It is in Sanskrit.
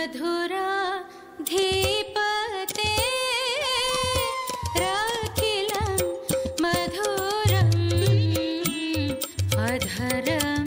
मधुरा धीपते। रा मधुरम् अधरम्।